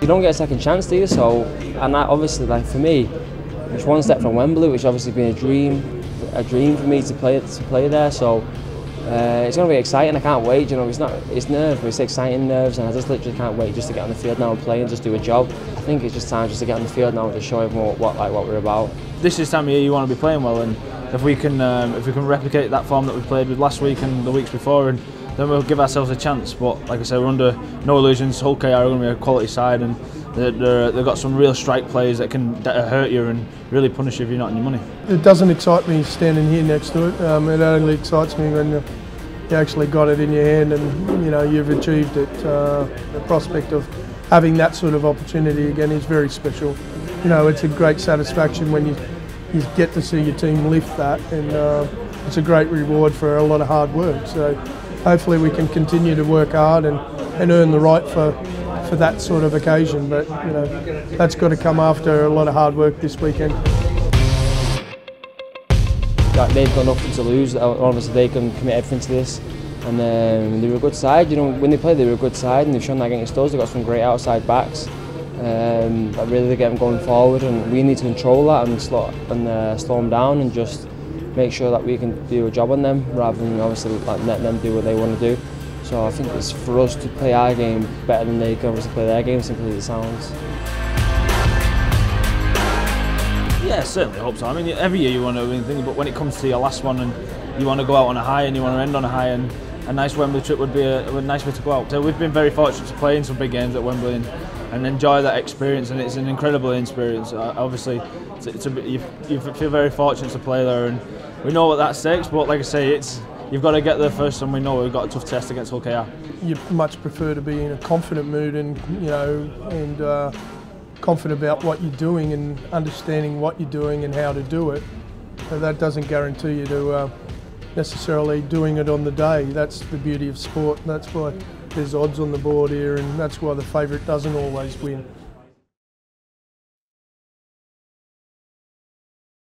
You don't get a second chance, do you? So, and that obviously, like for me, it's one step from Wembley, which obviously been a dream, a dream for me to play to play there. So. Uh, it's going to be exciting. I can't wait. You know, it's not. It's nerves, but it's exciting nerves, and I just literally can't wait just to get on the field now and play and just do a job. I think it's just time just to get on the field now and just show everyone what, what like what we're about. This is the time of year you want to be playing well, and if we can um, if we can replicate that form that we played with last week and the weeks before, and then we'll give ourselves a chance. But like I said, we're under no illusions. Hull KR are going to be a quality side, and they're, they've got some real strike players that can hurt you and really punish you if you're not in your money. It doesn't excite me standing here next to it. Um, it only excites me when you actually got it in your hand and you know you've achieved it. Uh, the prospect of having that sort of opportunity again is very special. You know, it's a great satisfaction when you you get to see your team lift that, and uh, it's a great reward for a lot of hard work. So hopefully we can continue to work hard and, and earn the right for for that sort of occasion. But you know, that's got to come after a lot of hard work this weekend. Like they've got nothing to lose. Obviously, they can commit everything to this. And um, they were a good side. You know, when they played, they were a good side, and they've shown that against us. They've got some great outside backs. Um, but really, they get them going forward, and we need to control that and slow and uh, slow them down, and just make sure that we can do a job on them rather than obviously like, let them do what they want to do. So I think it's for us to play our game better than they can obviously play their game, simply as it sounds. Yeah, certainly hope so. I mean, every year you want to win things, but when it comes to your last one and you want to go out on a high and you want to end on a high, and a nice Wembley trip would be a, a nice way to go out. So we've been very fortunate to play in some big games at Wembley and, and enjoy that experience, and it's an incredible experience. Uh, obviously, it's, it's a, you, you feel very fortunate to play there, and we know what that stakes. But like I say, it's you've got to get there first, and we know we've got a tough test against Hull KR. You much prefer to be in a confident mood, and you know, and uh, confident about what you're doing, and understanding what you're doing and how to do it. So that doesn't guarantee you to. Uh, necessarily doing it on the day. That's the beauty of sport. That's why there's odds on the board here, and that's why the favourite doesn't always win.